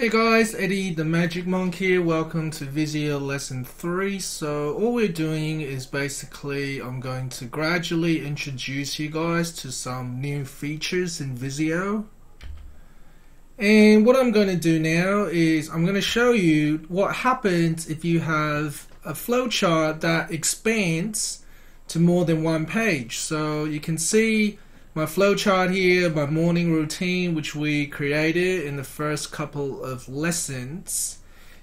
Hey guys, Eddie the Magic Monk here. Welcome to Visio lesson 3. So all we're doing is basically I'm going to gradually introduce you guys to some new features in Visio. And what I'm going to do now is I'm going to show you what happens if you have a flowchart that expands to more than one page. So you can see my flowchart here, my morning routine, which we created in the first couple of lessons,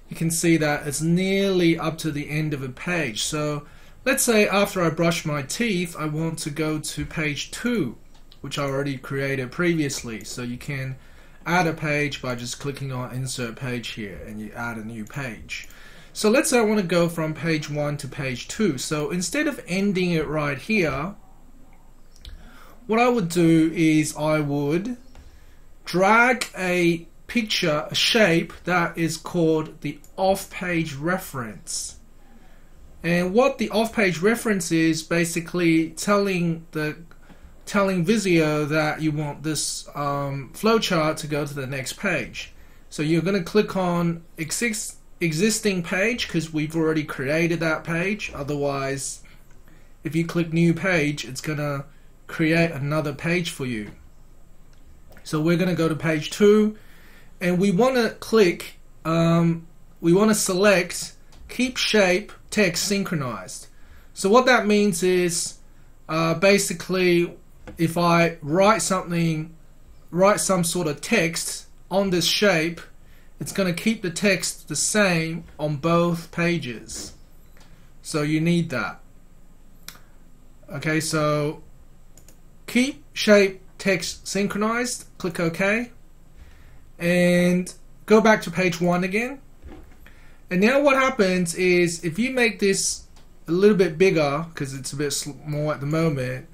you can see that it's nearly up to the end of a page. So let's say after I brush my teeth, I want to go to page two, which I already created previously. So you can add a page by just clicking on insert page here and you add a new page. So let's say I want to go from page one to page two. So instead of ending it right here, what I would do is I would drag a picture, a shape that is called the off-page reference. And what the off-page reference is basically telling the telling Visio that you want this um, flowchart to go to the next page. So you're going to click on exist, existing page because we've already created that page. Otherwise, if you click new page, it's going to create another page for you. So we're going to go to page two and we want to click, um, we want to select keep shape text synchronized. So what that means is uh, basically if I write something, write some sort of text on this shape, it's going to keep the text the same on both pages. So you need that. Okay, so keep shape text synchronized, click OK, and go back to page one again. And now what happens is if you make this a little bit bigger, because it's a bit small at the moment,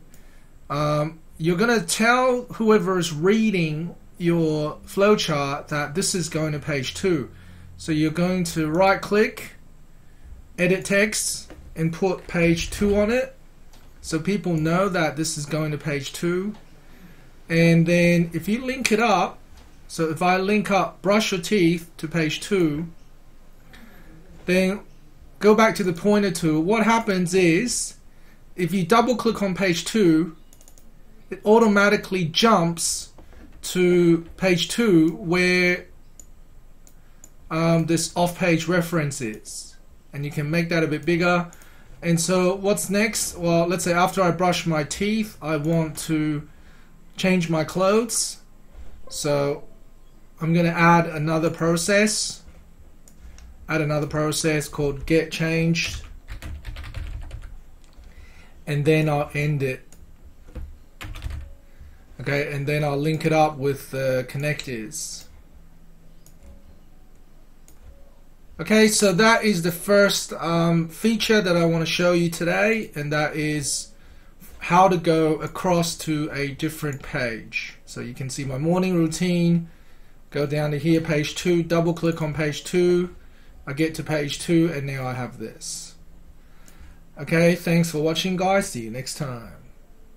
um, you're going to tell whoever is reading your flowchart that this is going to page two. So you're going to right click, edit text, and put page two on it so people know that this is going to page two. And then if you link it up, so if I link up brush your teeth to page two, then go back to the pointer tool. What happens is if you double click on page two, it automatically jumps to page two where um, this off page reference is. And you can make that a bit bigger. And so what's next? Well, let's say after I brush my teeth, I want to change my clothes. So I'm going to add another process. Add another process called get changed. And then I'll end it. Okay, and then I'll link it up with the connectors. Okay, so that is the first um, feature that I want to show you today, and that is how to go across to a different page. So you can see my morning routine, go down to here, page 2, double click on page 2, I get to page 2, and now I have this. Okay, thanks for watching guys, see you next time.